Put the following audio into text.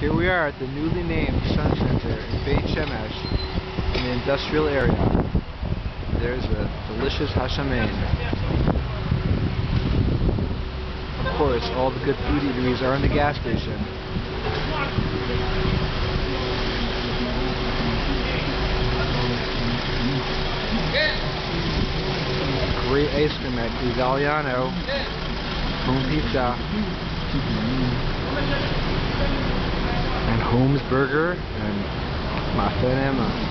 Here we are at the newly named Sun Center in Beit Shemesh in the industrial area. There's a delicious hashamein. Of course, all the good food eateries are in the gas station. Great ice cream at. Home pizza. And Burger and my friend Emma.